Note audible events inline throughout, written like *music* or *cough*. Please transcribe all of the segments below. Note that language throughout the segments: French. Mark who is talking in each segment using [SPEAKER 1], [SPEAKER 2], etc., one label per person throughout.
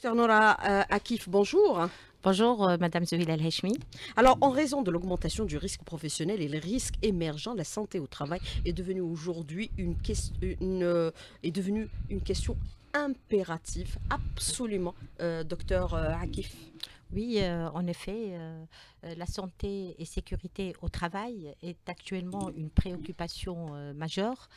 [SPEAKER 1] Docteur Nora euh, Akif, bonjour.
[SPEAKER 2] Bonjour, euh, Madame Zohil El-Heshmi.
[SPEAKER 1] Alors, en raison de l'augmentation du risque professionnel et les risques émergents, la santé au travail est devenue aujourd'hui une, une, euh, est devenue une question impérative, absolument, docteur Akif.
[SPEAKER 2] Oui, en effet, la santé et sécurité au travail est actuellement une préoccupation majeure.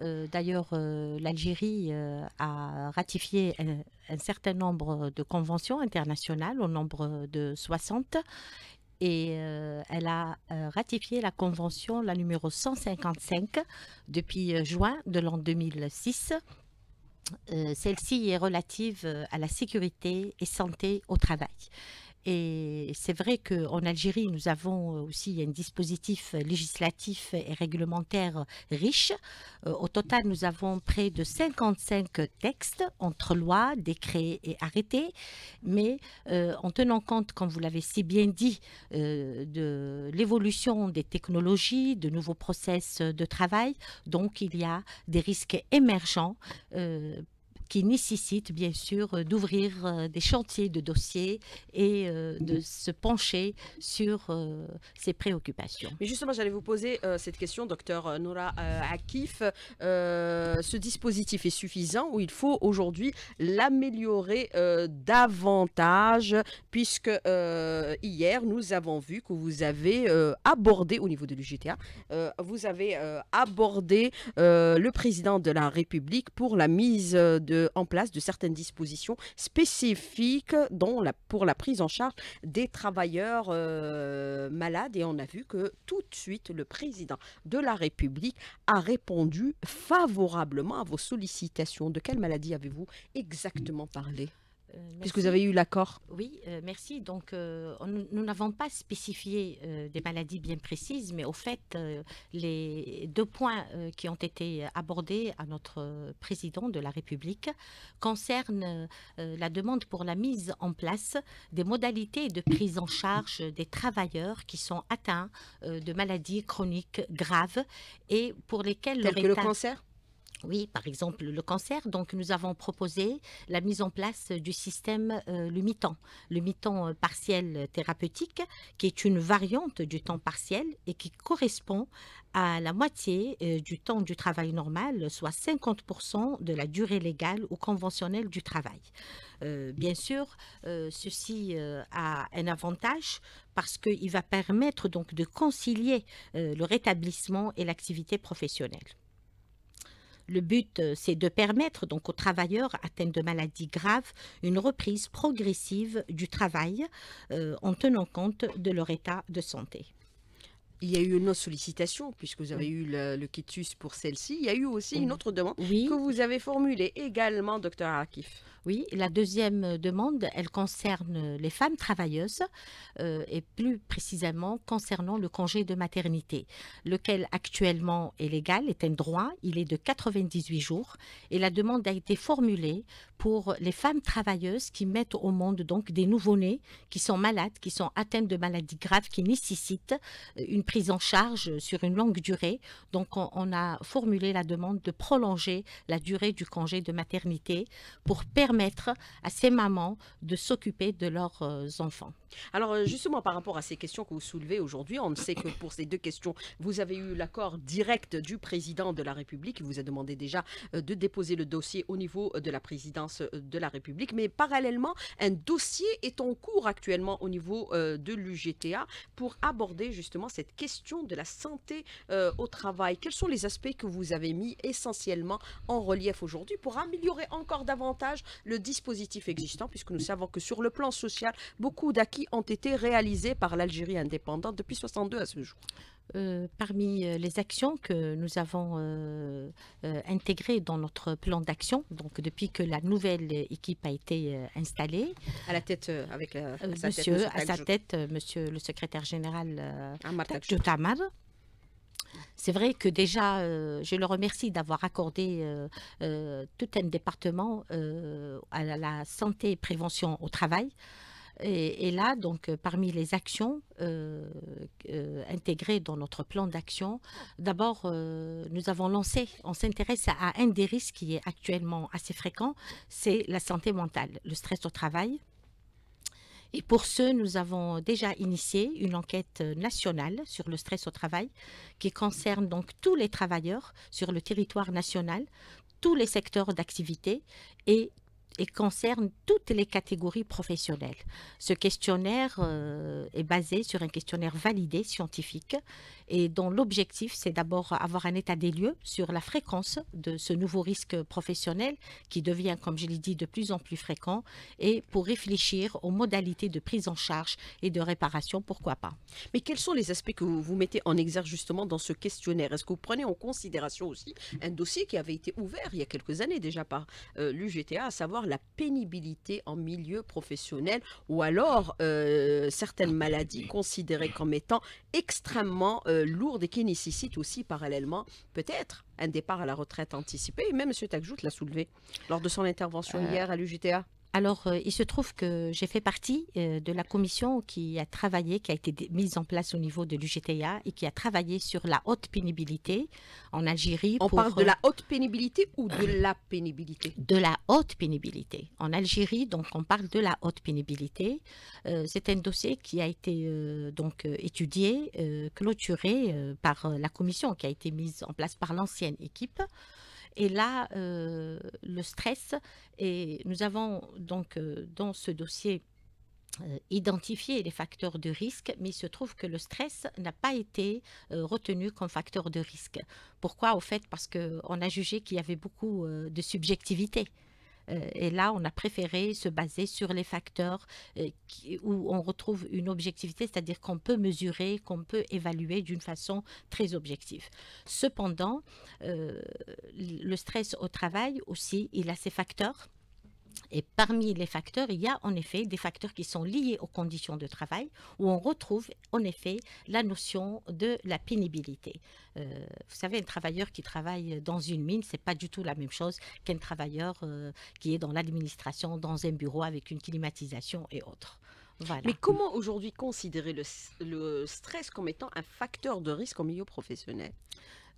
[SPEAKER 2] Euh, d'ailleurs, euh, l'Algérie euh, a ratifié un, certain nombre de conventions internationales, au nombre de 60, et elle a ratifié la convention, la numéro 155, depuis juin de l'an 2006. Celle-ci est relative à la sécurité et santé au travail. Et c'est vrai qu'en Algérie, nous avons aussi un dispositif législatif et réglementaire riche. Euh, au total, nous avons près de 55 textes entre lois, décrets et arrêtés. Mais euh, en tenant compte, comme vous l'avez si bien dit, euh, de l'évolution des technologies, de nouveaux process de travail, donc il y a des risques émergents qui nécessite bien sûr euh, d'ouvrir euh, des chantiers de dossiers et euh, de se pencher sur ces préoccupations.
[SPEAKER 1] Mais justement, j'allais vous poser cette question, docteur Noura Akif. ce dispositif est suffisant ou il faut aujourd'hui l'améliorer davantage? Puisque hier, nous avons vu que vous avez abordé au niveau de l'UGTA, vous avez abordé le président de la République pour la mise de en place de certaines dispositions spécifiques pour la prise en charge des travailleurs euh, malades. Et on a vu que tout de suite, le président de la République a répondu favorablement à vos sollicitations. De quelle maladie avez-vous exactement parlé? Euh, Puisque vous avez eu l'accord.
[SPEAKER 2] Oui, euh, merci. Donc, euh, nous n'avons pas spécifié des maladies bien précises, mais au fait, les deux points qui ont été abordés à notre président de la République concernent la demande pour la mise en place des modalités de prise en charge des travailleurs qui sont atteints de maladies chroniques graves et pour lesquels
[SPEAKER 1] Tel que le cancer?
[SPEAKER 2] Oui, par exemple le cancer. Donc nous avons proposé la mise en place du système euh, le mi-temps, le mi-temps euh, partiel thérapeutique, qui est une variante du temps partiel et qui correspond à la moitié euh, du temps du travail normal, soit 50% de la durée légale ou conventionnelle du travail. bien sûr, ceci a un avantage parce qu'il va permettre donc de concilier le rétablissement et l'activité professionnelle. Le but, euh, c'est de permettre donc aux travailleurs atteints de maladies graves une reprise progressive du travail euh, en tenant compte de leur état de santé.
[SPEAKER 1] Il y a eu une autre sollicitation, puisque vous avez eu le, quitus pour celle-ci. Il y a eu aussi une autre demande que vous avez formulée également, docteur Akif.
[SPEAKER 2] Oui, la deuxième demande, elle concerne les femmes travailleuses euh, et plus précisément concernant le congé de maternité, lequel actuellement est légal, est un droit, il est de 98 jours et la demande a été formulée pour les femmes travailleuses qui mettent au monde donc des nouveau-nés qui sont malades, qui sont atteintes de maladies graves, qui nécessitent une prise en charge sur une longue durée. Donc on, a formulé la demande de prolonger la durée du congé de maternité pour permettre à ces mamans de s'occuper de leurs euh, enfants.
[SPEAKER 1] Alors euh, justement par rapport à ces questions que vous soulevez aujourd'hui, on sait que pour ces deux questions, vous avez eu l'accord direct du président de la République qui vous a demandé déjà euh, de déposer le dossier au niveau de la présidence de la République, mais parallèlement, un dossier est en cours actuellement au niveau de l'UGTA pour aborder justement cette question de la santé euh, au travail. Quels sont les aspects que vous avez mis essentiellement en relief aujourd'hui pour améliorer encore davantage le dispositif existant, puisque nous savons que sur le plan social, beaucoup d'acquis ont été réalisés par l'Algérie indépendante depuis 62 à ce jour?
[SPEAKER 2] Euh, parmi euh, les actions que nous avons intégrées dans notre plan d'action, donc depuis que la nouvelle équipe a été installée,
[SPEAKER 1] à la tête avec
[SPEAKER 2] monsieur, à sa tête, monsieur le secrétaire général de Tamar. C'est vrai que déjà, je le remercie d'avoir accordé tout un département à la santé et prévention au travail. Et, là, donc, parmi les actions intégrées dans notre plan d'action, d'abord, nous avons lancé, on s'intéresse à un des risques qui est actuellement assez fréquent, c'est la santé mentale, le stress au travail. Et pour ce, nous avons déjà initié une enquête nationale sur le stress au travail qui concerne donc tous les travailleurs sur le territoire national, tous les secteurs d'activité et et concerne toutes les catégories professionnelles. Ce questionnaire euh, est basé sur un questionnaire validé scientifique et dont l'objectif, c'est d'abord avoir un état des lieux sur la fréquence de ce nouveau risque professionnel qui devient, comme je l'ai dit, de plus en plus fréquent et pour réfléchir aux modalités de prise en charge et de réparation, pourquoi pas.
[SPEAKER 1] Mais quels sont les aspects que vous, mettez en exergue justement dans ce questionnaire? Est-ce que vous prenez en considération aussi un dossier qui avait été ouvert il y a quelques années déjà par euh, l'UGTA, à savoir la pénibilité en milieu professionnel ou alors euh, certaines maladies considérées comme étant extrêmement euh, lourdes et qui nécessitent aussi parallèlement peut-être un départ à la retraite anticipée. Et même M. Tagjout l'a soulevé lors de son intervention euh, hier à l'UGTA.
[SPEAKER 2] Alors, euh, il se trouve que j'ai fait partie euh, de la commission qui a travaillé, qui a été mise en place au niveau de l'UGTA et qui a travaillé sur la haute pénibilité en Algérie.
[SPEAKER 1] On parle de la haute pénibilité ou de la pénibilité?
[SPEAKER 2] De la haute pénibilité. En Algérie, donc, on parle de la haute pénibilité. Euh, c'est un dossier qui a été donc étudié, clôturé par la commission qui a été mise en place par l'ancienne équipe. Et là, euh, le stress, et nous avons donc euh, dans ce dossier euh, identifié les facteurs de risque, mais il se trouve que le stress n'a pas été retenu comme facteur de risque. Pourquoi? Au fait, parce qu'on a jugé qu'il y avait beaucoup de subjectivité. Euh, et là, on a préféré se baser sur les facteurs euh, où on retrouve une objectivité, c'est-à-dire qu'on peut mesurer, qu'on peut évaluer d'une façon très objective. Cependant, euh, le stress au travail aussi, il a ses facteurs et parmi les facteurs, il y a en effet des facteurs qui sont liés aux conditions de travail, où on retrouve en effet la notion de la pénibilité. Euh, vous savez, un travailleur qui travaille dans une mine, c'est pas du tout la même chose qu'un travailleur euh, qui est dans l'administration, dans un bureau avec une climatisation et autres.
[SPEAKER 1] Mais comment aujourd'hui considérer le, le, stress comme étant un facteur de risque au milieu professionnel?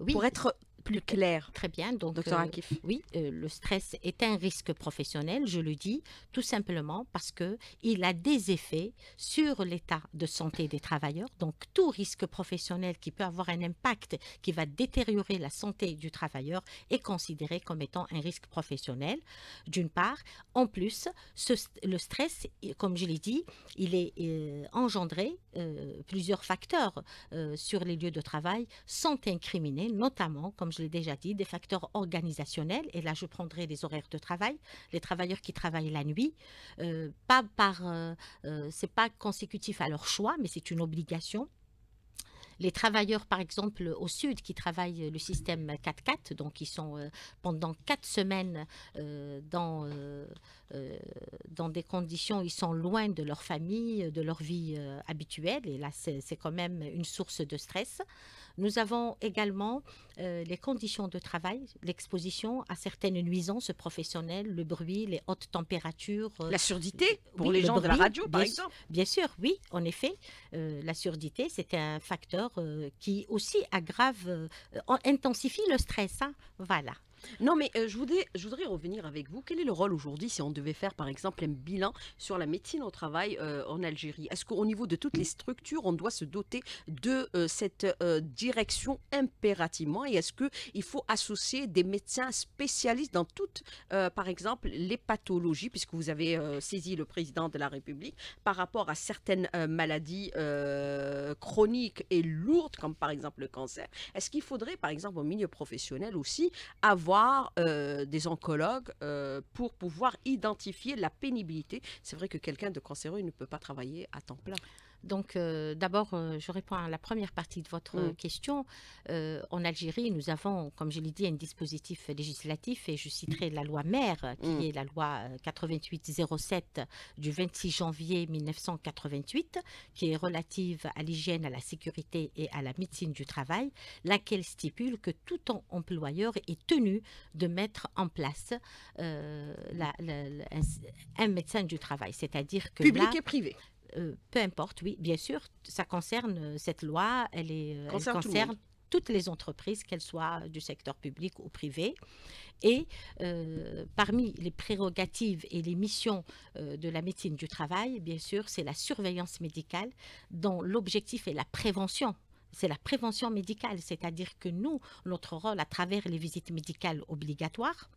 [SPEAKER 1] Oui. Pour être plus clair.
[SPEAKER 2] Très bien. Donc, Docteur euh, oui, euh, le stress est un risque professionnel, je le dis, tout simplement parce que il a des effets sur l'état de santé des travailleurs. Donc, tout risque professionnel qui peut avoir un impact qui va détériorer la santé du travailleur est considéré comme étant un risque professionnel. D'une part, en plus, le stress, comme je l'ai dit, il est euh, engendré plusieurs facteurs sur les lieux de travail sont incriminés, notamment, comme je l'ai déjà dit, des facteurs organisationnels. Et là, je prendrai les horaires de travail. Les travailleurs qui travaillent la nuit, euh, pas par, euh, euh, c'est pas consécutif à leur choix, mais c'est une obligation les travailleurs, par exemple, au sud, qui travaillent le système 4-4, donc ils sont euh, pendant quatre semaines dans, dans des conditions, ils sont loin de leur famille, de leur vie habituelle, et là, c'est quand même une source de stress. Nous avons également les conditions de travail, l'exposition à certaines nuisances professionnelles, le bruit, les hautes températures.
[SPEAKER 1] La surdité pour les gens de la radio, par exemple
[SPEAKER 2] Bien sûr, oui, en effet. la surdité, c'est un facteur euh, qui aussi aggrave, euh, intensifie le stress. Hein. Voilà.
[SPEAKER 1] Non, mais euh, je, voudrais, revenir avec vous. Quel est le rôle aujourd'hui si on devait faire, par exemple, un bilan sur la médecine au travail euh, en Algérie? Est-ce qu'au niveau de toutes les structures, on doit se doter de euh, cette direction impérativement? Et est-ce qu'il faut associer des médecins spécialistes dans toutes, par exemple, les pathologies, puisque vous avez saisi le président de la République, par rapport à certaines maladies chroniques et lourdes, comme par exemple le cancer? Est-ce qu'il faudrait, par exemple, au milieu professionnel aussi, avoir euh, des oncologues euh, pour pouvoir identifier la pénibilité. C'est vrai que quelqu'un de cancéreux ne peut pas travailler à temps plein.
[SPEAKER 2] Donc, euh, d'abord, euh, je réponds à la première partie de votre
[SPEAKER 1] Mm.
[SPEAKER 2] question. Euh, en Algérie, nous avons, comme je l'ai dit, un dispositif législatif et je citerai la loi mère, qui
[SPEAKER 1] Mm.
[SPEAKER 2] est la loi euh, 8807 du 26 janvier 1988, qui est relative à l'hygiène, à la sécurité et à la médecine du travail, laquelle stipule que tout employeur est tenu de mettre en place la- la- la- un, un médecin du travail. C'est-à-dire que
[SPEAKER 1] Public
[SPEAKER 2] là,
[SPEAKER 1] et privé.
[SPEAKER 2] Euh, peu importe, oui, bien sûr, ça concerne euh, cette loi, elle, est, euh, elle
[SPEAKER 1] Concerne tout le
[SPEAKER 2] toutes les entreprises, qu'elles soient du secteur public ou privé. Et euh, parmi les prérogatives et les missions euh, de la médecine du travail, bien sûr, c'est la surveillance médicale dont l'objectif est la prévention. C'est la prévention médicale, c'est-à-dire que nous, notre rôle à travers les visites médicales obligatoires,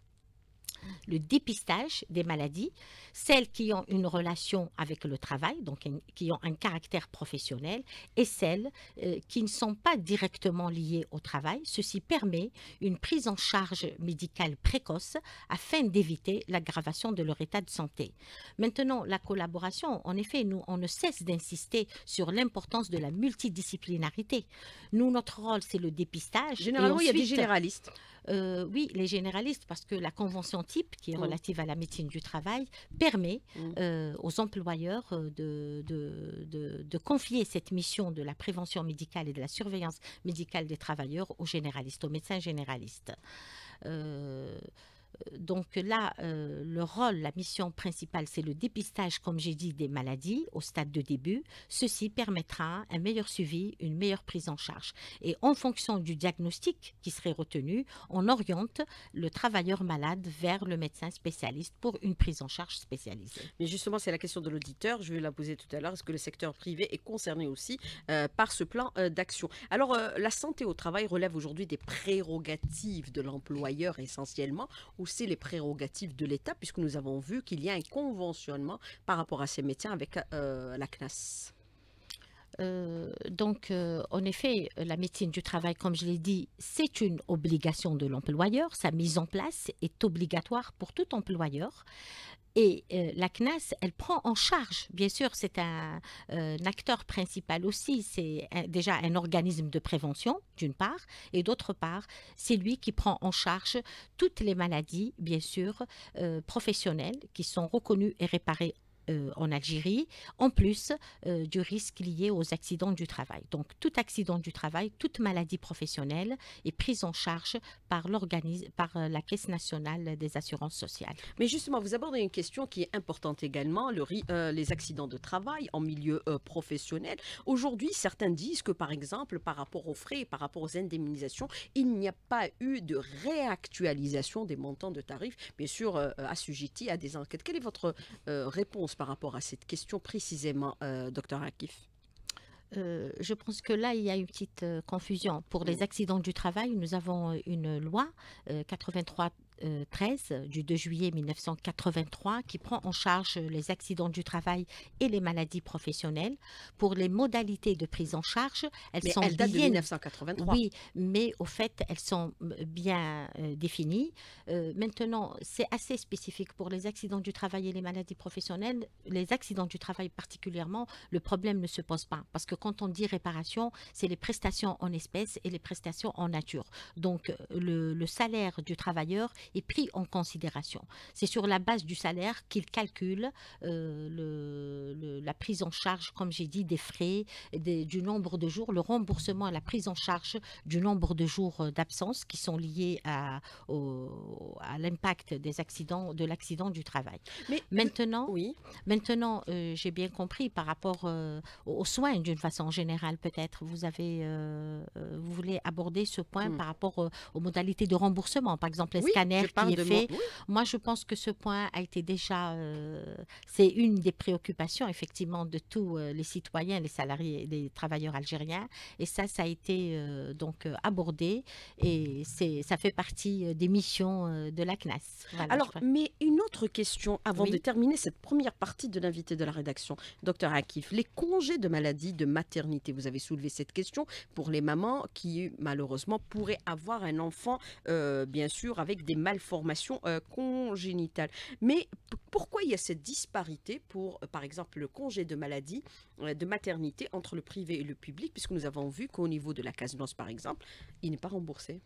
[SPEAKER 2] le dépistage des maladies, celles qui ont une relation avec le travail, donc qui ont un caractère professionnel, et celles euh, qui ne sont pas directement liées au travail. Ceci permet une prise en charge médicale précoce afin d'éviter l'aggravation de leur état de santé. Maintenant, la collaboration, en effet, nous, on ne cesse d'insister sur l'importance de la multidisciplinarité. Nous, notre rôle, c'est le dépistage.
[SPEAKER 1] Généralement, il y a des généralistes.
[SPEAKER 2] Euh, oui, les généralistes, parce que la convention type, qui est
[SPEAKER 1] Mm.
[SPEAKER 2] relative à la médecine du travail, permet
[SPEAKER 1] Mm.
[SPEAKER 2] euh, aux employeurs euh, de, de, de- de confier cette mission de la prévention médicale et de la surveillance médicale des travailleurs aux généralistes, aux médecins généralistes. Euh, donc là, euh, le rôle, la mission principale, c'est le dépistage, comme j'ai dit, des maladies au stade de début. Ceci permettra un meilleur suivi, une meilleure prise en charge. Et en fonction du diagnostic qui serait retenu, on oriente le travailleur malade vers le médecin spécialiste pour une prise en charge spécialisée.
[SPEAKER 1] Mais justement, c'est la question de l'auditeur. Je vais la poser tout à l'heure. Est-ce que le secteur privé est concerné aussi euh, par ce plan euh, d'action? Alors, la santé au travail relève aujourd'hui des prérogatives de l'employeur essentiellement, c'est les prérogatives de l'État, puisque nous avons vu qu'il y a un conventionnement par rapport à ces médecins avec euh, la CNAS.
[SPEAKER 2] Euh, donc, euh, en effet, la médecine du travail, comme je l'ai dit, c'est une obligation de l'employeur. Sa mise en place est obligatoire pour tout employeur. Et euh, la CNAS, elle prend en charge, bien sûr, c'est un, euh, acteur principal aussi, c'est déjà un organisme de prévention, d'une part, et d'autre part, c'est lui qui prend en charge toutes les maladies, bien sûr, euh, professionnelles, qui sont reconnues et réparées euh, en Algérie, en plus euh, du risque lié aux accidents du travail. Donc, tout accident du travail, toute maladie professionnelle est prise en charge par, par euh, la Caisse nationale des assurances sociales.
[SPEAKER 1] Mais justement, vous abordez une question qui est importante également, le euh, les accidents de travail en milieu professionnel. Aujourd'hui, certains disent que, par exemple, par rapport aux frais par rapport aux indemnisations, il n'y a pas eu de réactualisation des montants de tarifs, bien sûr, assujettis à des enquêtes. Quelle est votre réponse par rapport à cette question précisément, euh, docteur Akif?
[SPEAKER 2] Euh, je pense que là, il y a une petite euh, confusion. Pour les accidents du travail, nous avons une loi euh, 83 euh, 13 du 2 juillet 1983 qui prend en charge les accidents du travail et les maladies professionnelles. Pour les modalités de prise en charge, elles
[SPEAKER 1] Mais
[SPEAKER 2] sont
[SPEAKER 1] elle date de
[SPEAKER 2] bien
[SPEAKER 1] 1983.
[SPEAKER 2] Oui, mais au fait, elles sont euh, bien euh, définies. Euh, maintenant, c'est assez spécifique pour les accidents du travail et les maladies professionnelles. Les accidents du travail particulièrement, le problème ne se pose pas. Parce que quand on dit réparation, c'est les prestations en espèces et les prestations en nature. Donc, euh, le, le salaire du travailleur est pris en considération. C'est sur la base du salaire qu'il calcule euh, le- le- la prise en charge, comme j'ai dit, des frais, des- du nombre de jours, le remboursement et la prise en charge du nombre de jours euh, d'absence qui sont liés à, au- à l'impact des accidents, de l'accident du travail.
[SPEAKER 1] Mais
[SPEAKER 2] Maintenant,
[SPEAKER 1] oui,
[SPEAKER 2] Maintenant, euh, j'ai bien compris par rapport euh, aux soins d'une façon générale, peut-être. Vous avez, euh, euh, vous voulez aborder ce point
[SPEAKER 1] Mm.
[SPEAKER 2] par rapport euh, aux modalités de remboursement, par exemple les
[SPEAKER 1] oui,
[SPEAKER 2] scanners
[SPEAKER 1] je parle
[SPEAKER 2] qui est
[SPEAKER 1] de
[SPEAKER 2] fait.
[SPEAKER 1] mon- oui.
[SPEAKER 2] Moi, je pense que ce point a été déjà, euh, c'est une des préoccupations effectivement de tous euh, les citoyens, les salariés, les travailleurs algériens, et ça, ça a été euh, donc abordé et c'est, ça fait partie des missions de la CNAS. Voilà,
[SPEAKER 1] Alors, mais une autre question avant
[SPEAKER 2] Oui.
[SPEAKER 1] de terminer cette première partie de l'invité de la rédaction, docteur Akif. Les congés de maladie, de maternité, vous avez soulevé cette question pour les mamans qui, malheureusement, pourraient avoir un enfant, bien sûr, avec des malformations congénitales. Mais pourquoi il y a cette disparité pour, par exemple, le congé de maladie, de maternité entre le privé et le public, puisque nous avons vu qu'au niveau de la CASNOS, par exemple, il n'est pas remboursé?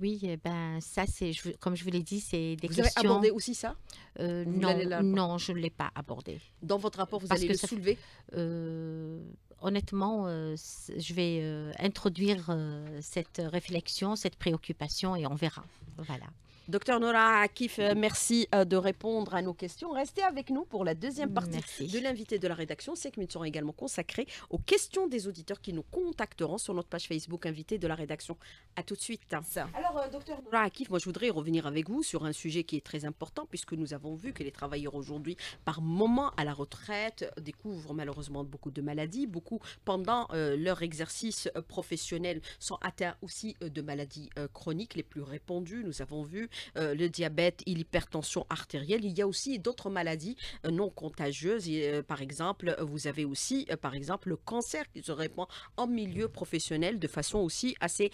[SPEAKER 2] Oui, eh ben ça c'est comme je vous l'ai dit, c'est des
[SPEAKER 1] vous
[SPEAKER 2] questions.
[SPEAKER 1] Avez abordé aussi ça?
[SPEAKER 2] euh, Non, non, je ne l'ai pas abordé.
[SPEAKER 1] Dans votre rapport, vous allez le soulever?
[SPEAKER 2] euh, Honnêtement, euh, je vais introduire cette réflexion, cette préoccupation et on verra. Voilà.
[SPEAKER 1] Docteur Nora Akif, euh, merci euh, de répondre à nos questions. Restez avec nous pour la deuxième partie de l'invité de la rédaction. Cinq minutes seront également consacrées aux questions des auditeurs qui nous contacteront sur notre page Facebook invité de la rédaction. A tout de suite. Alors, euh, docteur Nora Akif, moi je voudrais revenir avec vous sur un sujet qui est très important puisque nous avons vu que les travailleurs aujourd'hui, par moment à la retraite, découvrent malheureusement beaucoup de maladies. Beaucoup, pendant leur exercice professionnel, sont atteints aussi de maladies chroniques les plus répandues. Nous avons vu euh, le diabète et l'hypertension artérielle. Il y a aussi d'autres maladies euh, non contagieuses. Euh, par exemple, vous avez aussi, par exemple, le cancer qui se répand en milieu professionnel de façon aussi assez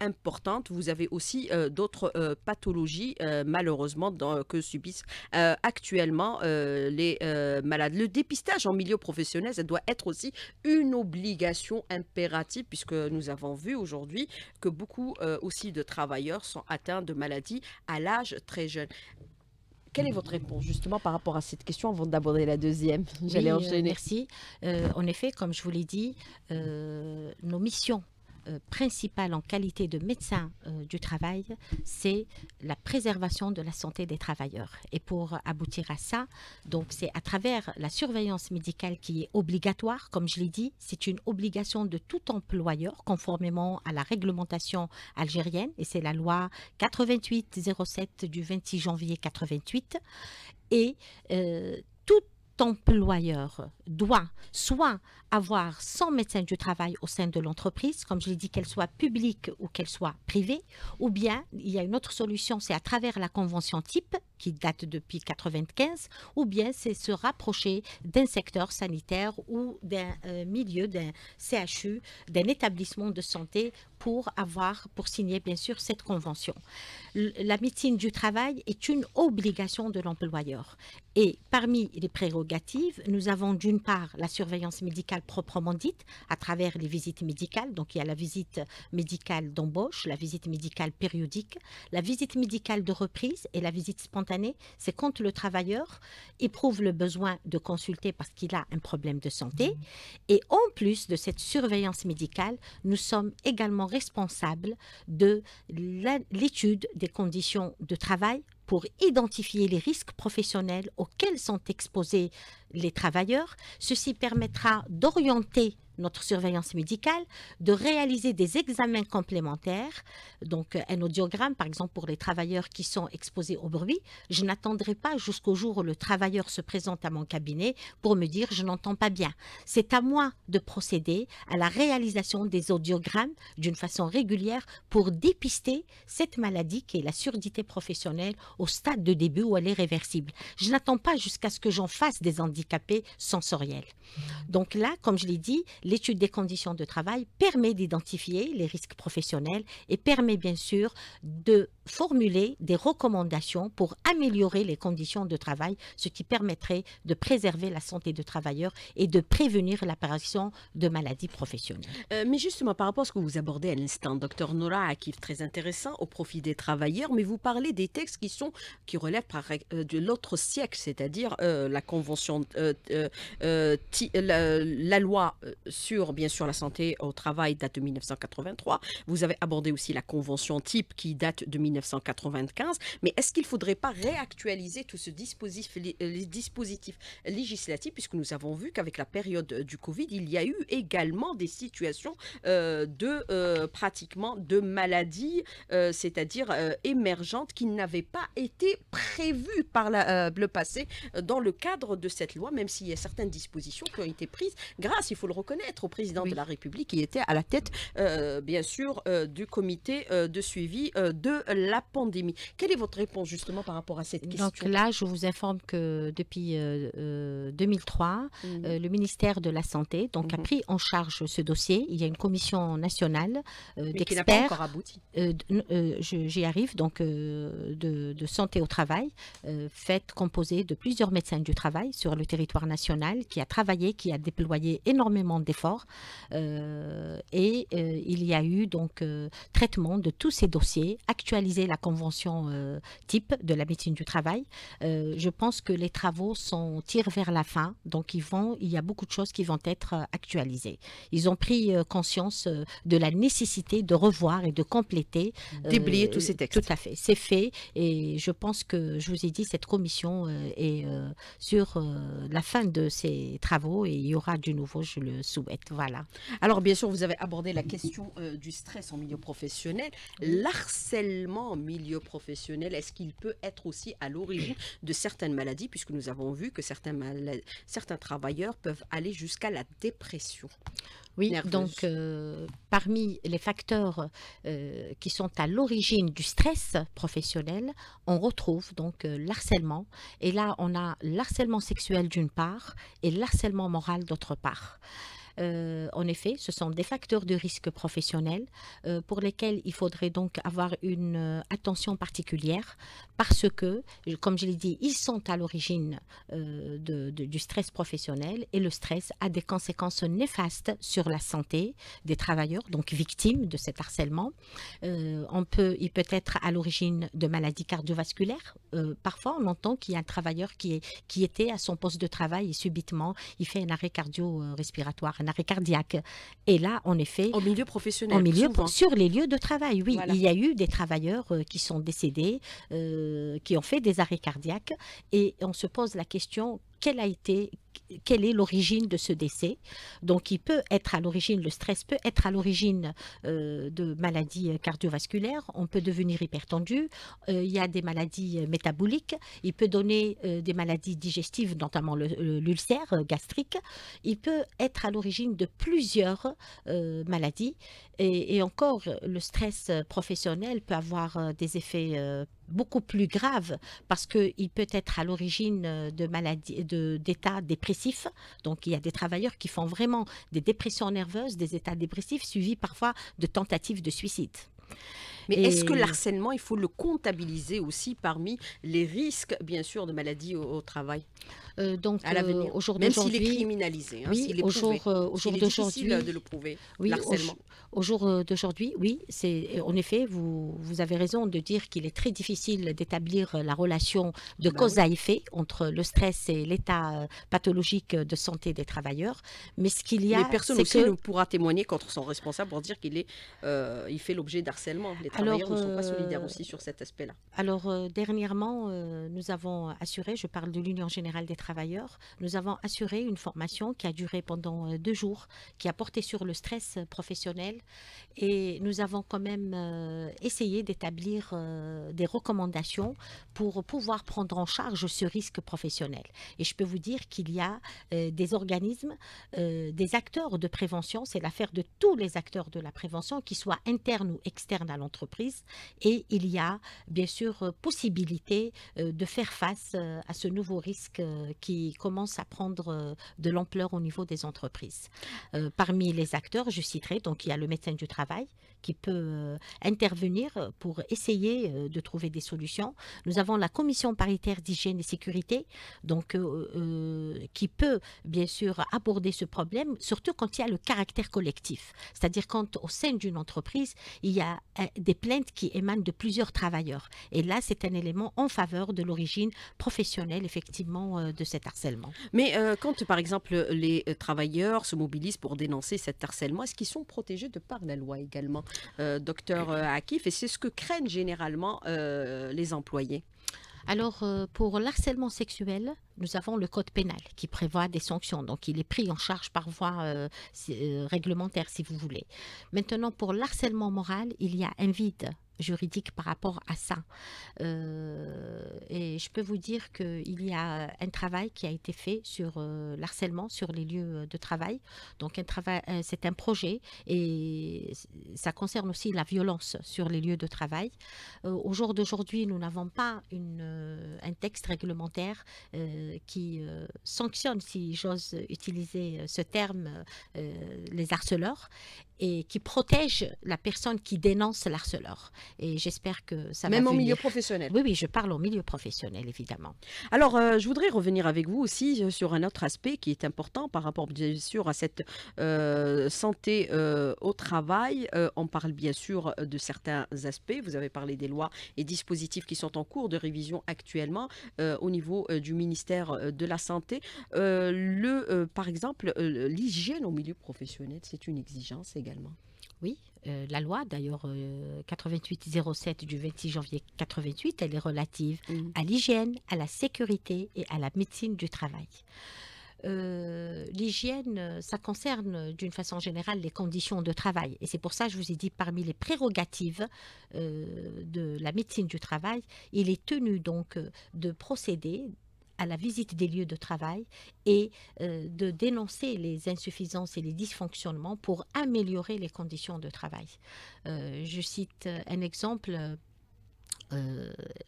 [SPEAKER 1] importante. Vous avez aussi d'autres pathologies, malheureusement, que subissent actuellement les malades. Le dépistage en milieu professionnel, ça doit être aussi une obligation impérative puisque nous avons vu aujourd'hui que beaucoup aussi de travailleurs sont atteints de maladies à l'âge très jeune. Quelle est votre réponse justement par rapport à cette question avant d'aborder la deuxième?
[SPEAKER 2] J'allais euh, merci. Euh, en effet, comme je vous l'ai dit, euh, nos missions euh, principale en qualité de médecin euh, du travail, c'est la préservation de la santé des travailleurs. Et pour aboutir à ça, donc c'est à travers la surveillance médicale qui est obligatoire, comme je l'ai dit, c'est une obligation de tout employeur conformément à la réglementation algérienne, et c'est la loi 8807 du 26 janvier 88. Et euh, employeur doit soit avoir 100 médecins du travail au sein de l'entreprise, comme je l'ai dit, qu'elle soit publique ou qu'elle soit privée, ou bien il y a une autre solution, c'est à travers la convention type qui date depuis 1995, ou bien c'est se rapprocher d'un secteur sanitaire ou d'un euh, milieu, d'un CHU, d'un établissement de santé pour avoir, pour signer bien sûr cette convention. La médecine du travail est une obligation de l'employeur. Et parmi les prérogatives, nous avons d'une part la surveillance médicale proprement dite, à travers les visites médicales. Donc il y a la visite médicale d'embauche, la visite médicale périodique, la visite médicale de reprise et la visite spontanée. C'est quand le travailleur éprouve le besoin de consulter parce qu'il a un problème de santé. Et en plus de cette surveillance médicale, nous sommes également responsables de l'étude des conditions de travail pour identifier les risques professionnels auxquels sont exposés les travailleurs. Ceci permettra d'orienter notre surveillance médicale, de réaliser des examens complémentaires, donc un audiogramme par exemple pour les travailleurs qui sont exposés au bruit. Je n'attendrai pas jusqu'au jour où le travailleur se présente à mon cabinet pour me dire je n'entends pas bien. C'est à moi de procéder à la réalisation des audiogrammes d'une façon régulière pour dépister cette maladie qui est la surdité professionnelle au stade de début où elle est réversible. Je n'attends pas jusqu'à ce que j'en fasse des handicapés sensoriels. Donc là, comme je l'ai dit, l'étude des conditions de travail permet d'identifier les risques professionnels et permet bien sûr de formuler des recommandations pour améliorer les conditions de travail, ce qui permettrait de préserver la santé des travailleurs et de prévenir l'apparition de maladies professionnelles.
[SPEAKER 1] Euh, mais justement, par rapport à ce que vous abordez à l'instant, docteur Nora Akif, très intéressant au profit des travailleurs, mais vous parlez des textes qui sont qui relèvent euh, de l'autre siècle, c'est-à-dire euh, la convention, la, loi sur bien sûr la santé au travail date de 1983. Vous avez abordé aussi la convention type qui date de 19 1995. Mais est-ce qu'il ne faudrait pas réactualiser tout ce dispositif, les, dispositifs législatifs, puisque nous avon vu qu'avec la période du Covid, il y a eu également des situations euh, de euh, pratiquement de maladies, euh, c'est-à-dire émergentes, qui n'avaient pas été prévues par le passé dans le cadre de cette loi, même s'il y a certaines dispositions qui ont été prises grâce, il faut le reconnaître, reconnaître au président de la République qui était à la tête, bien sûr, du comité de suivi de la pandémie. Quelle est votre réponse justement par rapport à cette question?
[SPEAKER 2] Donc là, je vous informe que depuis 2003, mmh. le ministère de la Santé donc, a mmh. pris en charge ce dossier. Il y a une commission nationale d'experts. Qui n'a pas
[SPEAKER 1] encore abouti.
[SPEAKER 2] J'y arrive, donc de, de, santé au travail, faite composée de plusieurs médecins du travail sur le territoire national, qui a travaillé, qui a déployé énormément d'efforts. Euh, et euh, il y a eu donc euh, traitement de tous ces dossiers, actualiser la convention type de la médecine du travail. je pense que les travaux sont tirent vers la fin, donc ils vont, il y a beaucoup de choses qui vont être actualisées. Ils ont pris conscience de la nécessité de revoir et de compléter,
[SPEAKER 1] déblayer tous ces textes.
[SPEAKER 2] Tout à fait, c'est fait et je pense que je vous ai dit cette commission est sur la fin de ces travaux et il y aura du nouveau, je le souhaite. Voilà.
[SPEAKER 1] Alors, bien sûr, vous avez abordé la question euh, du stress en milieu professionnel. L'harcèlement en milieu professionnel, est-ce qu'il peut être aussi à l'origine de certaines maladies, puisque nous avons vu que certains, certains travailleurs peuvent aller jusqu'à la dépression?
[SPEAKER 2] Oui, donc euh, parmi les facteurs euh, qui sont à l'origine du stress professionnel, on retrouve donc euh, l'harcèlement. Et là, on a l'harcèlement sexuel d'une part et l'harcèlement moral d'autre part. Euh, en effet, ce sont des facteurs de risque professionnel euh, pour lesquels il faudrait donc avoir une euh, attention particulière parce que, comme je l'ai dit, ils sont à l'origine du stress professionnel et le stress a des conséquences néfastes sur la santé des travailleurs, donc victimes de cet harcèlement. on peut, il peut être à l'origine de maladies cardiovasculaires. parfois, on entend qu'il y a un travailleur qui, est, qui était à son poste de travail et subitement, il fait un arrêt cardio-respiratoire, un arrêt cardiaque. Et là, en effet...
[SPEAKER 1] Au milieu professionnel.
[SPEAKER 2] En milieu, sur les lieux de travail, oui. Il y a eu des travailleurs euh, qui sont décédés, euh, qui ont fait des arrêts cardiaques. Et on se pose la question, quelle est l'origine de ce décès. Donc, il peut être à l'origine, le stress peut être à l'origine euh, de maladies cardiovasculaires. On peut devenir hypertendu. Euh, il y a des maladies métaboliques. Il peut donner euh, des maladies digestives, notamment l'ulcère gastrique. Il peut être à l'origine de plusieurs maladies. Et, et, encore, le stress professionnel peut avoir des effets beaucoup plus grave parce qu'il peut être à l'origine euh, de maladies, d'états dépressifs. Donc il y a des travailleurs qui font vraiment des dépressions nerveuses, des états dépressifs suivis parfois de tentatives de suicide.
[SPEAKER 1] Mais est-ce que l'harcèlement, il faut le comptabiliser aussi parmi les risques, bien sûr, de maladies au travail
[SPEAKER 2] euh, donc, à
[SPEAKER 1] l'avenir, euh, aujourd'hui, même s'il est criminalisé, hein,
[SPEAKER 2] oui, au jour, euh, au jour d'aujourd'hui,
[SPEAKER 1] de le prouver.
[SPEAKER 2] Oui, au, jour d'aujourd'hui, oui, c'est en effet, vous, vous avez raison de dire qu'il est très difficile d'établir la relation de bah cause à effet entre le stress et l'état pathologique de santé des travailleurs. Mais ce qu'il y a,
[SPEAKER 1] mais personne aussi ne pourra témoigner contre son responsable pour dire qu'il est, il fait l'objet d'harcèlement. Travailleurs ne sont pas solidaires aussi sur cet aspect-là.
[SPEAKER 2] Alors dernièrement, nous avons assuré, je parle de l'Union générale des travailleurs, nous avons assuré une formation qui a duré pendant euh, deux jours, qui a porté sur le stress professionnel et nous avons quand même euh, essayé d'établir euh, des recommandations pour pouvoir prendre en charge ce risque professionnel. Et je peux vous dire qu'il y a des organismes, des acteurs de prévention, c'est l'affaire de tous les acteurs de la prévention, qu'ils soient internes ou externes à l'entreprise, et il y a bien sûr possibilité de faire face à ce nouveau risque qui commence à prendre euh, de l'ampleur au niveau des entreprises. Euh, parmi les acteurs, je citerai, donc il y a le médecin du travail qui peut euh, intervenir pour essayer de trouver des solutions. Nous avons la commission paritaire d'hygiène et sécurité, donc qui peut bien sûr aborder ce problème, surtout quand il y a le caractère collectif, c'est-à-dire quand au sein d'une entreprise il y a des plaintes qui émanent de plusieurs travailleurs. Et là, c'est un élément en faveur de l'origine professionnelle effectivement de cet harcèlement.
[SPEAKER 1] Mais euh, quand, par exemple, les euh, travailleurs se mobilisent pour dénoncer cet harcèlement, est-ce qu'ils sont protégés de par la loi également, euh, docteur Akif Et c'est ce que craignent généralement les employés.
[SPEAKER 2] Alors, pour l'harcèlement sexuel, nous avons le code pénal qui prévoit des sanctions. Donc, il est pris en charge par voie euh, euh, réglementaire, si vous voulez. Maintenant, pour l'harcèlement moral, il y a un vide juridique par rapport à ça. Euh, et je peux vous dire qu'il y a un travail qui a été fait sur l'harcèlement sur les lieux de travail. Donc un travail, c'est un projet et ça concerne aussi la violence sur les lieux de travail. au jour d'aujourd'hui, nous n'avons pas un texte réglementaire qui sanctionne, si j'ose utiliser ce terme, les harceleurs et qui protège la personne qui dénonce l'harceleur. Et j'espère que ça
[SPEAKER 1] Même
[SPEAKER 2] va
[SPEAKER 1] au
[SPEAKER 2] venir.
[SPEAKER 1] milieu professionnel.
[SPEAKER 2] Oui, oui, je parle au milieu professionnel, évidemment.
[SPEAKER 1] Alors, euh, je voudrais revenir avec vous aussi euh, sur un autre aspect qui est important par rapport, bien sûr, à cette euh, santé euh, au travail. On parle bien sûr de certains aspects. Vous avez parlé des lois et dispositifs qui sont en cours de révision actuellement au niveau du ministère de la Santé. Le, par exemple, l'hygiène au milieu professionnel, c'est une exigence également.
[SPEAKER 2] Oui, euh, la loi, d'ailleurs, euh, 8807 du 26 janvier 88, elle est relative
[SPEAKER 1] Mhm.
[SPEAKER 2] à l'hygiène, à la sécurité et à la médecine du travail. Euh, L'hygiène, euh, ça concerne d'une façon générale les conditions de travail. Et c'est pour ça que je vous ai dit, parmi les prérogatives euh, de la médecine du travail, il est tenu donc de procéder à la visite des lieux de travail et euh, de dénoncer les insuffisances et les dysfonctionnements pour améliorer les conditions de travail. Euh, je cite euh, un exemple.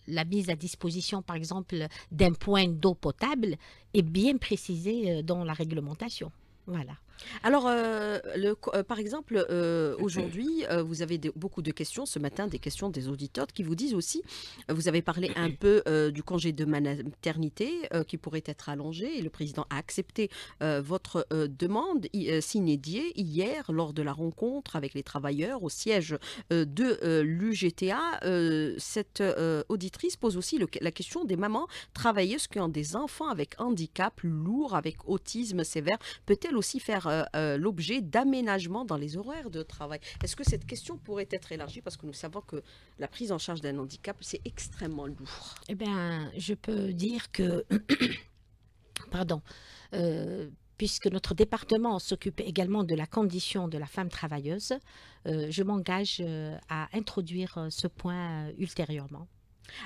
[SPEAKER 2] la mise à disposition, par exemple, d'un point d'eau potable est bien précisée dans la réglementation. Voilà.
[SPEAKER 1] Alors, euh, le euh, par exemple, euh, aujourd'hui, vous avez de- beaucoup de questions ce matin, des questions des auditeurs qui vous disent aussi, vous avez parlé un peu du congé de maternité qui pourrait être allongé et le président a accepté votre demande die hier lors de la rencontre avec les travailleurs au siège de l'UGTA. Cette auditrice pose aussi le- la question des mamans travailleuses qui ont des enfants avec handicap lourd, avec autisme sévère. Peut-elle aussi faire euh, euh, l'objet d'aménagements dans les horaires de travail Est-ce que cette question pourrait être élargie parce que nous savons que la prise en charge d'un handicap, c'est extrêmement lourd.
[SPEAKER 2] Eh bien, je peux dire que, *coughs* pardon, euh, puisque notre département s'occupe également de la condition de la femme travailleuse, je m'engage à introduire ce point ultérieurement.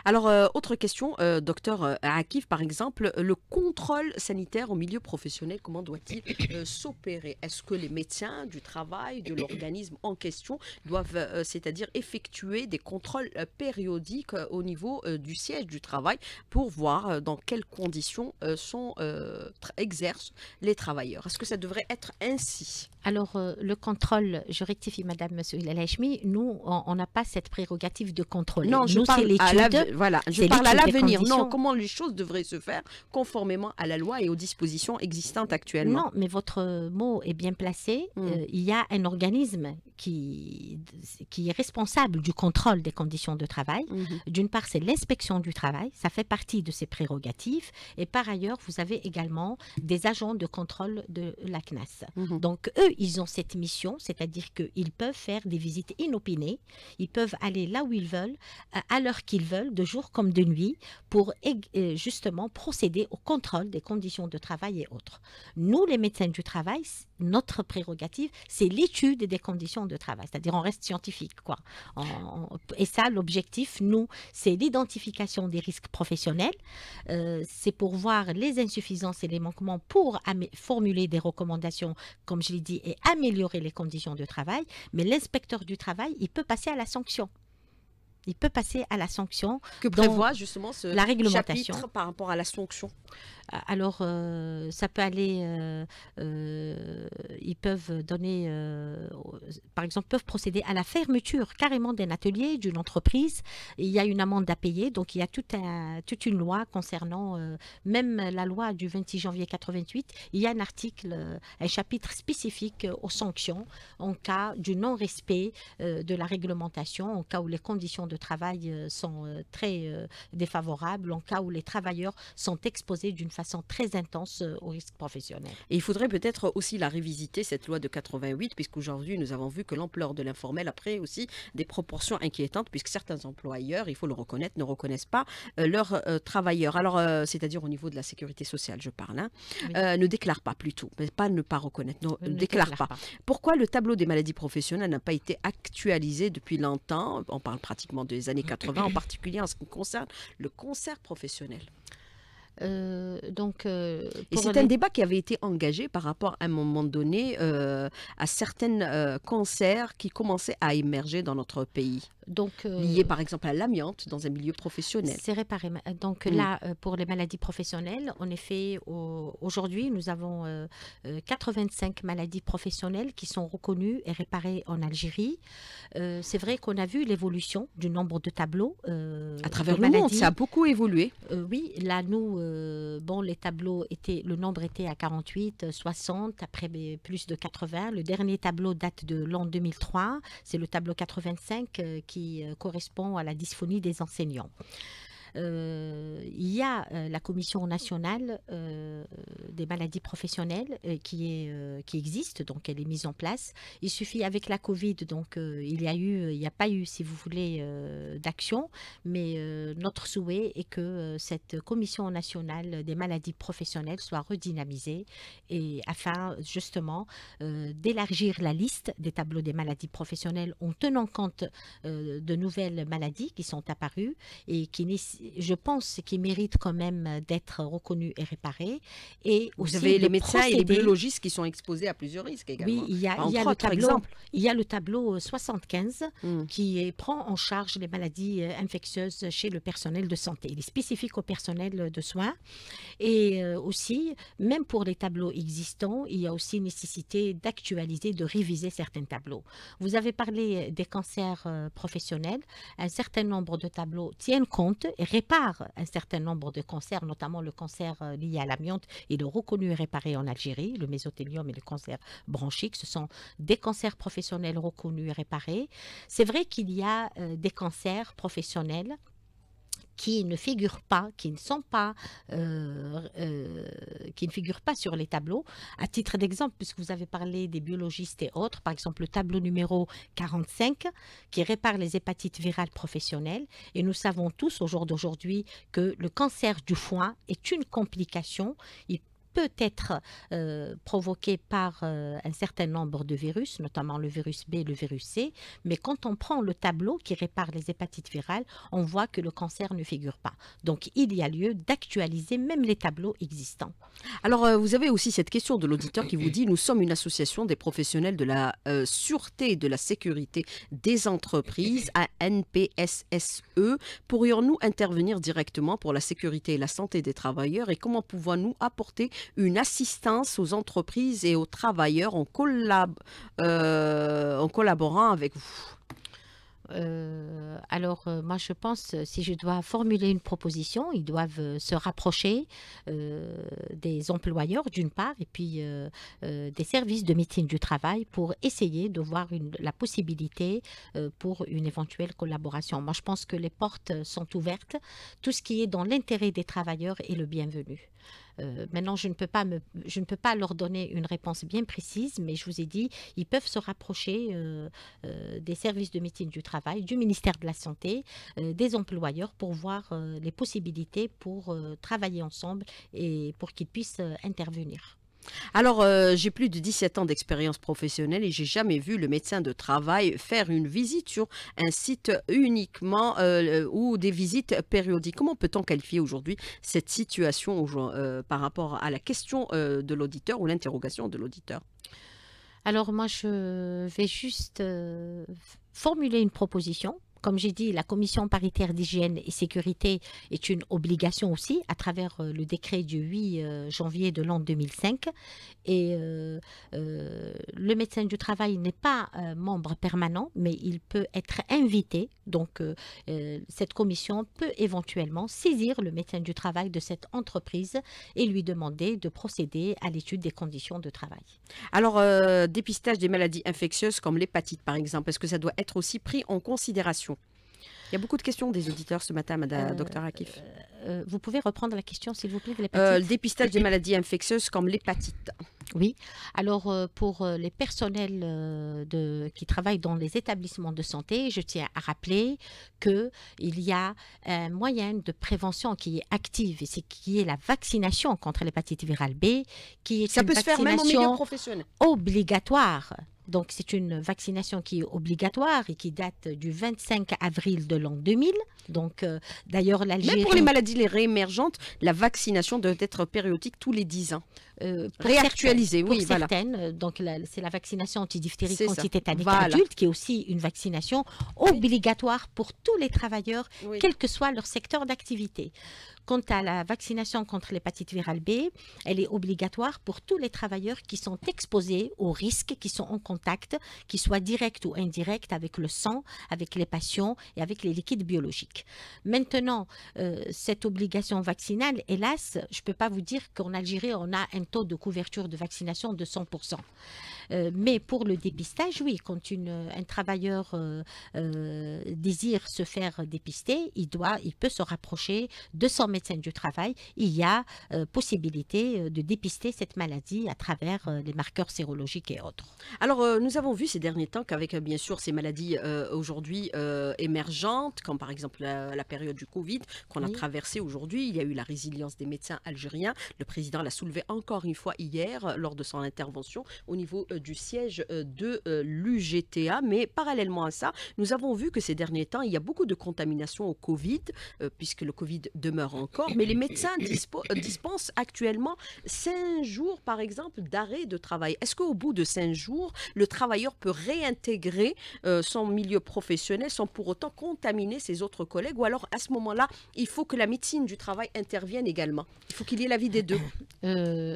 [SPEAKER 1] Alors, euh, autre question, euh, docteur euh, Akif, par exemple, le contrôle sanitaire au milieu professionnel, comment doit-il euh, s'opérer? Est-ce que les médecins du travail, de l'organisme en question, doivent, euh, c'est-à-dire effectuer des contrôles euh, périodiques euh, au niveau euh, du siège du travail pour voir euh, dans quelles conditions euh, sont, euh, exercent les travailleurs? Est-ce que ça devrait être ainsi?
[SPEAKER 2] Alors, euh, le contrôle, je rectifie Madame Souila Lachmi, nous, on n'a pas cette prérogative de contrôle.
[SPEAKER 1] Non, je
[SPEAKER 2] nous,
[SPEAKER 1] parle
[SPEAKER 2] c'est
[SPEAKER 1] à
[SPEAKER 2] l'étude.
[SPEAKER 1] l'av- voilà, je
[SPEAKER 2] c'est
[SPEAKER 1] parle à l'avenir. Non, comment les choses devraient se faire conformément à la loi et aux dispositions existantes actuellement.
[SPEAKER 2] Non, mais votre mot est bien placé.
[SPEAKER 1] Mm.
[SPEAKER 2] Euh, il y a un organisme qui, qui est responsable du contrôle des conditions de travail.
[SPEAKER 1] Mhm.
[SPEAKER 2] D'une part, c'est l'inspection du travail, ça fait partie de ses prérogatives. Et par ailleurs, vous avez également des agents de contrôle de la CNAS.
[SPEAKER 1] Mhm.
[SPEAKER 2] Donc, eux, ils ont cette mission, c'est-à-dire qu'ils peuvent faire des visites inopinées, ils peuvent aller là où ils veulent, à- l'heure qu'ils veulent, de jour comme de nuit, pour euh, justement procéder au contrôle des conditions de travail et autres. Nous, les médecins du travail, notre prérogative, c'est l'étude des conditions de travail, c'est-à-dire on reste scientifique. Quoi. Et ça, l'objectif, nous, c'est l'identification des risques professionnels, euh, c'est pour voir les insuffisances et les manquements pour formuler des recommandations, comme je l'ai dit, et améliorer les conditions de travail. Mais l'inspecteur du travail, il peut passer à la sanction. Il peut passer à la sanction,
[SPEAKER 1] Que prévoit justement ce
[SPEAKER 2] la réglementation.
[SPEAKER 1] chapitre par rapport à la sanction?
[SPEAKER 2] Alors, euh, ça peut aller. euh, euh, ils peuvent donner, euh, par exemple, peuvent procéder à la fermeture carrément d'un atelier, d'une entreprise. Il y a une amende à payer, donc il y a tout un- toute une loi concernant, euh, même la loi du 26 janvier 88. Il y a un article, euh, un chapitre spécifique aux sanctions en cas du non-respect euh, de la réglementation, en cas où les conditions de de travail sont très défavorables en cas où les travailleurs sont exposés d'une façon très intense au risque professionnel.
[SPEAKER 1] Et il faudrait peut-être aussi la révisiter, cette loi de 88, puisqu'aujourd'hui, nous avons vu que l'ampleur de l'informel a pris aussi des proportions inquiétantes, puisque certains employeurs, il faut le reconnaître, ne reconnaissent pas leurs travailleurs. Alors, c'est-à-dire au niveau de la sécurité sociale, je parle, hein, ne déclarent pas plutôt, mais pas ne pas reconnaître, ne, déclare, pas. Pourquoi le tableau des maladies professionnelles n'a pas été actualisé depuis longtemps? On parle pratiquement des années *coughs* 80, en particulier en ce qui concerne le concert professionnel.
[SPEAKER 2] Euh, donc, euh,
[SPEAKER 1] et c'est un débat qui avait été engagé par rapport à un moment donné euh, à certains cancers qui commençaient à émerger dans notre pays. Donc, liés par exemple à l'amiante dans un milieu professionnel.
[SPEAKER 2] C'est réparé. Donc là, pour les maladies professionnelles, en effet, aujourd'hui, nous avons 85 maladies professionnelles qui sont reconnues et réparées en Algérie. c'est vrai qu'on a vu l'évolution du nombre de tableaux.
[SPEAKER 1] à travers le monde, ça a beaucoup évolué.
[SPEAKER 2] oui, là, nous, euh, bon, les tableaux étaient, le nombre était à 48, 60, après plus de 80. Le dernier tableau date de l'an 2003. C'est le tableau 85 euh, qui euh, correspond à la dysphonie des enseignants. Euh, il y a euh, la Commission nationale euh, des maladies professionnelles qui, existe, donc elle est mise en place. Il suffit avec la Covid, donc il n'y a pas eu, si vous voulez, d'action, mais notre souhait est que cette Commission nationale des maladies professionnelles soit redynamisée et afin justement d'élargir la liste des tableaux des maladies professionnelles en tenant compte de nouvelles maladies qui sont apparues et qui je pense, qu'il mérite quand même d'être reconnu et réparé. Et
[SPEAKER 1] Vous avez les médecins et les biologistes qui sont exposés à plusieurs risques également.
[SPEAKER 2] Oui, il y a, le tableau, il y a le tableau 75 hmm. qui prend en charge les maladies euh, infectieuses chez le personnel de santé. Il est spécifique au personnel de soins. Et euh, aussi, même pour les tableaux existants, il y a aussi nécessité d'actualiser, de réviser certains tableaux. Vous avez parlé des cancers euh, professionnels. Un certain nombre de tableaux tiennent compte et répare un certain nombre de cancers, notamment le cancer euh, lié à l'amiante. Il est reconnu et réparé en Algérie, le mésothélium et le cancer bronchique. Ce sont des cancers professionnels reconnus et réparés. C'est vrai qu'il y a euh, des cancers professionnels qui ne figurent pas, qui ne sont pas, euh, euh, pas sur les tableaux. À titre d'exemple, puisque vous avez parlé des biologistes et autres, par exemple le tableau numéro 45 qui répare les hépatites virales professionnelles. Et nous savons tous au jour d'aujourd'hui que le cancer du foie est une complication. Peut être euh, provoqué par euh, un certain nombre de virus, notamment le virus B et le virus C. Mais quand on prend le tableau qui répare les hépatites virales, on voit que le cancer ne figure pas. Donc il y a lieu d'actualiser même les tableaux existants.
[SPEAKER 1] Alors euh, vous avez aussi cette question de l'auditeur qui vous dit nous sommes une association des professionnels de la sûreté et de la sécurité des entreprises à NPSSE. Pourrions-nous intervenir directement pour la sécurité et la santé des travailleurs et comment pouvons-nous apporter une assistance aux entreprises et aux travailleurs en, euh, en collaborant avec vous
[SPEAKER 2] euh, alors, euh, moi, je pense, si je dois formuler une proposition, ils doivent se rapprocher des employeurs, d'une part, et puis des services de médecine du travail pour essayer de voir la possibilité pour une éventuelle collaboration. Moi, je pense que les portes sont ouvertes. Tout ce qui est dans l'intérêt des travailleurs est le bienvenu. Euh, maintenant, je ne, peux pas leur donner une réponse bien précise, mais je vous ai dit, ils peuvent se rapprocher euh, euh, des services de médecine du travail, du ministère de la Santé, des employeurs pour voir les possibilités pour travailler ensemble et pour qu'ils puissent intervenir.
[SPEAKER 1] Alors, euh, j'ai plus de 17 ans d'expérience professionnelle et j'ai jamais vu le médecin de travail faire une visite sur un site uniquement euh, ou des visites périodiques. Comment peut-on qualifier aujourd'hui cette situation euh, par rapport à la question de l'auditeur ou l'interrogation de l'auditeur?
[SPEAKER 2] Alors moi, je vais juste formuler une proposition comme j'ai dit, la commission paritaire d'hygiène et sécurité est une obligation aussi à travers euh, le décret du 8 euh, janvier de l'an 2005. Et euh, le médecin du travail n'est pas membre permanent, mais il peut être invité. Donc, cette commission peut éventuellement saisir le médecin du travail de cette entreprise et lui demander de procéder à l'étude des conditions de travail.
[SPEAKER 1] Alors, dépistage des maladies infectieuses comme l'hépatite, par exemple, est-ce que ça doit être aussi pris en considération? Il y a beaucoup de questions des auditeurs ce matin, Madame Docteur Akif.
[SPEAKER 2] vous pouvez reprendre la question, s'il vous plaît, de
[SPEAKER 1] Le dépistage des maladies infectieuses comme l'hépatite.
[SPEAKER 2] Oui. Alors, pour les personnels de, qui travaillent dans les établissements de santé, je tiens à rappeler qu'il y a un moyen de prévention qui est active, et c'est qui est la vaccination contre l'hépatite virale B, qui est
[SPEAKER 1] Ça
[SPEAKER 2] une
[SPEAKER 1] peut se faire même au milieu professionnel.
[SPEAKER 2] obligatoire donc, c'est une vaccination qui est obligatoire et qui date du 25 avril de l'an 2000. Donc, euh, d'ailleurs, l'Algérie...
[SPEAKER 1] Même pour les maladies les réémergentes, la vaccination doit être périodique tous les 10 ans. Euh, Réactualisée, oui,
[SPEAKER 2] pour certaines, euh, donc c'est la vaccination antidiphtérie antitétanique voilà. adulte, qui est aussi une vaccination obligatoire pour tous les travailleurs, quel que soit leur secteur d'activité. Quant à la vaccination contre l'hépatite virale B, elle est obligatoire pour tous les travailleurs qui sont exposés aux risques, qui sont en contact, qui soient directs ou indirects avec le sang, avec les patients et avec les liquides biologiques. Maintenant, euh, cette obligation vaccinale, hélas, je ne peux pas vous dire qu'en Algérie, on a un taux de couverture de vaccination de 100%. Euh, mais pour le dépistage, oui, quand un travailleur euh, euh, désire se faire dépister, il, doit, il peut se rapprocher de son médecin du travail. Il y a possibilité de dépister cette maladie à travers les marqueurs sérologiques et autres.
[SPEAKER 1] Alors, nous avons vu ces derniers temps qu'avec, bien sûr, ces maladies aujourd'hui émergentes, comme par exemple la, période du Covid qu'on a traversée aujourd'hui, il y a eu la résilience des médecins algériens. Le président l'a soulevé encore une fois hier lors de son intervention au niveau du siège euh, de euh, l'UGTA. Mais parallèlement à ça, nous avons vu que ces derniers temps, il y a beaucoup de contamination au Covid, euh, puisque le Covid demeure encore. Mais les médecins dispensent actuellement cinq jours, par exemple, d'arrêt de travail. Est-ce qu'au bout de cinq jours, le travailleur peut réintégrer son milieu professionnel sans pour autant contaminer ses autres collègues? Ou alors, à ce moment-là, il faut que la médecine du travail intervienne également? Il faut qu'il y ait l'avis des deux.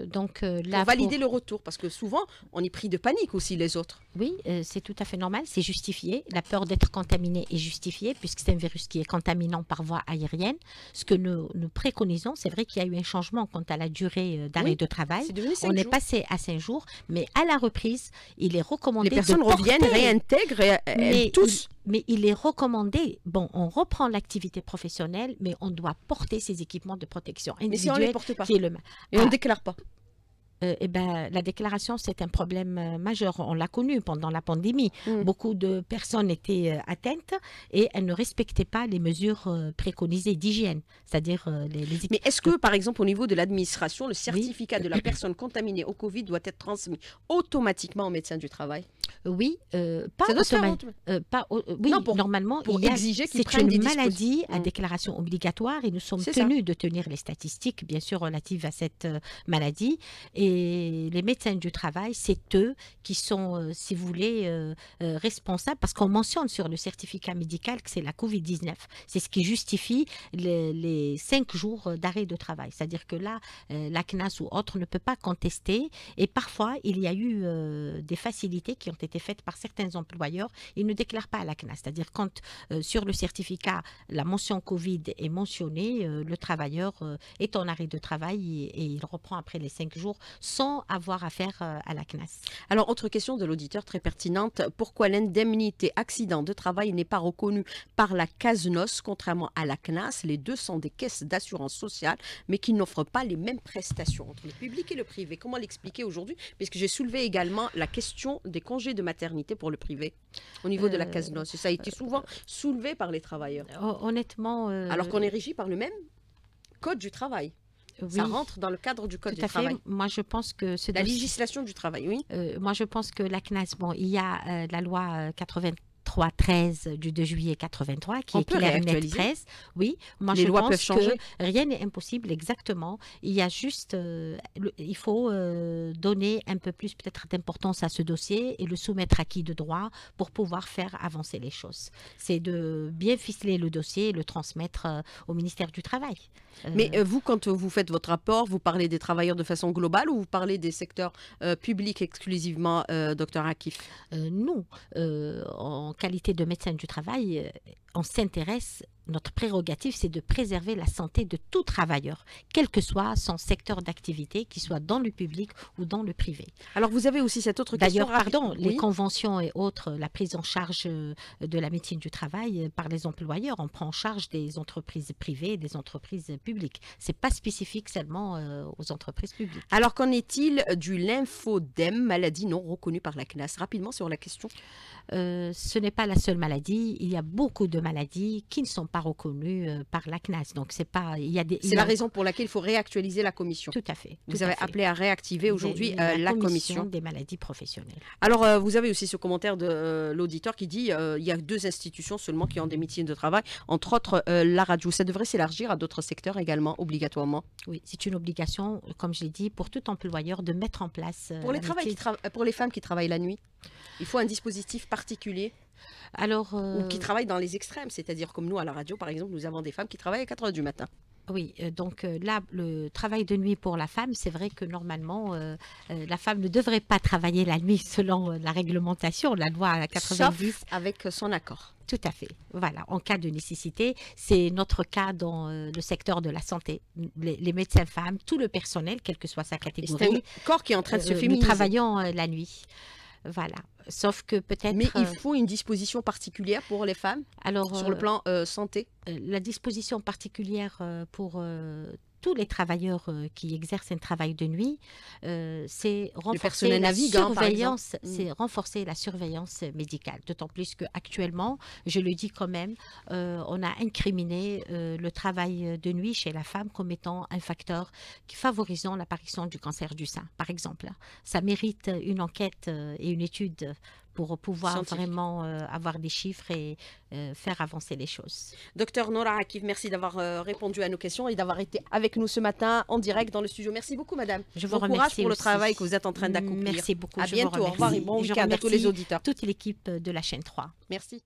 [SPEAKER 2] donc,
[SPEAKER 1] pour valider le retour, parce que souvent, on est pris de panique aussi, les autres.
[SPEAKER 2] Oui, euh, c'est tout à fait normal, c'est justifié. La peur d'être contaminé est justifiée, puisque c'est un virus qui est contaminant par voie aérienne. Ce que nous, nous préconisons, c'est vrai qu'il y a eu un changement quant à la durée euh, d'arrêt de travail. On est passé à 5 jours, mais à la reprise, il est recommandé.
[SPEAKER 1] Les personnes reviennent, réintègrent, mais tous.
[SPEAKER 2] mais il est recommandé, bon, on reprend l'activité professionnelle, mais on doit porter ses équipements de protection individuelle. Mais si on ne les
[SPEAKER 1] porte pas, le... et on ne ah. déclare pas
[SPEAKER 2] euh, eh ben, la déclaration, c'est un problème euh, majeur. On l'a connu pendant la pandémie. Mm. Beaucoup de personnes étaient euh, atteintes et elles ne respectaient pas les mesures préconisées d'hygiène, c'est-à-dire les, les,
[SPEAKER 1] Mais est-ce que, par exemple, au niveau de l'administration, le certificat de la *clears throat* personne contaminée au Covid doit être transmis automatiquement au médecin du travail?
[SPEAKER 2] Oui, pas automatiquement. pas, oui, normalement,
[SPEAKER 1] pour exiger
[SPEAKER 2] c'est une maladie à mm. déclaration obligatoire et nous sommes tenus de tenir les statistiques, bien sûr, relatives à cette maladie. Et les médecins du travail, c'est eux qui sont, euh, si vous voulez, euh, euh, responsables, parce qu'on mentionne sur le certificat médical que c'est la COVID-19. C'est ce qui justifie les, cinq jours d'arrêt de travail. C'est-à-dire que là, la CNAS ou autre ne peut pas contester. Et parfois, il y a eu des facilités qui ont été faites par certains employeurs. Ils ne déclarent pas à la CNAS. C'est-à-dire quand sur le certificat, la mention COVID est mentionnée, le travailleur est en arrêt de travail et il reprend après les cinq jours sans avoir affaire euh, à la CNAS.
[SPEAKER 1] Alors, autre question de l'auditeur très pertinente. Pourquoi l'indemnité accident de travail n'est pas reconnue par la CASNOS, contrairement à la CNAS? Les deux sont des caisses d'assurance sociale, mais qui n'offrent pas les mêmes prestations entre le public et le privé. Comment l'expliquer aujourd'hui? Puisque j'ai soulevé également la question des congés de maternité pour le privé au niveau de la euh, CASNOS. ça a été souvent soulevé par les travailleurs.
[SPEAKER 2] Honnêtement.
[SPEAKER 1] Euh, Alors qu'on est régi par le même code du travail. Ça rentre dans le cadre du Code
[SPEAKER 2] Tout du
[SPEAKER 1] travail.
[SPEAKER 2] Moi, je pense que
[SPEAKER 1] la législation du travail, oui.
[SPEAKER 2] Euh, moi, je pense que la CNAS, bon, il y a euh, la loi 80 euh, 3.13 du 2 juillet 83 qui est clair net presse. Oui, moi je pense que rien n'est impossible exactement. Il y a juste, euh, il faut euh, donner un peu plus peut-être d'importance à ce dossier et le soumettre à qui de droit pour pouvoir faire avancer les choses. C'est de bien ficeler le dossier et le transmettre euh, au ministère du Travail.
[SPEAKER 1] Mais vous, quand vous faites votre rapport, vous parlez des travailleurs de façon globale ou vous parlez des secteurs publics exclusivement, docteur Akif?
[SPEAKER 2] Nous, en qualité de médecin du travail, euh, on s'intéresse notre prérogative, c'est de préserver la santé de tout travailleur, quel que soit son secteur d'activité, qu'il soit dans le public ou dans le privé.
[SPEAKER 1] Alors vous avez aussi cette autre question.
[SPEAKER 2] D'ailleurs, pardon, les conventions et autres, la prise en charge euh, de la médecine du travail euh, par les employeurs, on prend en charge des entreprises privées et des entreprises publiques. C'est pas spécifique seulement euh, aux entreprises publiques.
[SPEAKER 1] Alors qu'en est-il du lymphodème, maladie non reconnue par la CNAS? Rapidement sur la question.
[SPEAKER 2] ce n'est pas la seule maladie. Il y a beaucoup de maladies qui ne sont pas reconnues par la CNAS. Donc c'est pas. Il y a des.
[SPEAKER 1] C'est la raison pour laquelle il faut réactualiser la commission.
[SPEAKER 2] Tout à fait.
[SPEAKER 1] Vous avez appelé à réactiver aujourd'hui la, commission,
[SPEAKER 2] des maladies professionnelles.
[SPEAKER 1] Alors vous avez aussi ce commentaire de l'auditeur qui dit il y a deux institutions seulement qui ont des métiers de travail, entre autres la radio. Ça devrait s'élargir à d'autres secteurs également, obligatoirement.
[SPEAKER 2] Oui, c'est une obligation, comme je l'ai dit, pour tout employeur de mettre en place.
[SPEAKER 1] pour les, pour les femmes qui travaillent la nuit, il faut un dispositif particulier
[SPEAKER 2] alors,
[SPEAKER 1] Ou qui travaillent dans les extrêmes, c'est-à-dire comme nous à la radio, par exemple, nous avons des femmes qui travaillent à 4 heures du matin.
[SPEAKER 2] Oui, euh, donc euh, là, le travail de nuit pour la femme, c'est vrai que normalement, euh, la femme ne devrait pas travailler la nuit selon la réglementation, la loi à 90.
[SPEAKER 1] Sauf avec son accord.
[SPEAKER 2] Tout à fait. Voilà, en cas de nécessité, c'est notre cas dans le secteur de la santé. Les, médecins femmes, tout le personnel, quelle que soit sa catégorie.
[SPEAKER 1] C'est un corps qui est en train de se féminiser.
[SPEAKER 2] Nous travaillons la nuit. Voilà. Sauf que peut-être.
[SPEAKER 1] Mais il faut une disposition particulière pour les femmes Alors, sur le plan santé?
[SPEAKER 2] La disposition particulière pour tous les travailleurs euh, qui exercent un travail de nuit, euh, c'est renforcer la surveillance, mm. c'est renforcer la surveillance médicale. D'autant plus qu'actuellement, je le dis quand même, euh, on a incriminé le travail de nuit chez la femme comme étant un facteur qui favorisant l'apparition du cancer du sein, par exemple. Ça mérite une enquête et une étude pour pouvoir vraiment euh, avoir des chiffres et euh, faire avancer les choses.
[SPEAKER 1] Docteur Nora Akif, merci d'avoir euh, répondu à nos questions et d'avoir été avec nous ce matin en direct dans le studio. Merci beaucoup, madame.
[SPEAKER 2] Je vous
[SPEAKER 1] bon
[SPEAKER 2] remercie
[SPEAKER 1] courage pour le travail que vous êtes en train d'accomplir.
[SPEAKER 2] Merci beaucoup.
[SPEAKER 1] À bientôt. Au revoir et bon week-end à tous les auditeurs.
[SPEAKER 2] Toute l'équipe de la chaîne 3.
[SPEAKER 1] Merci.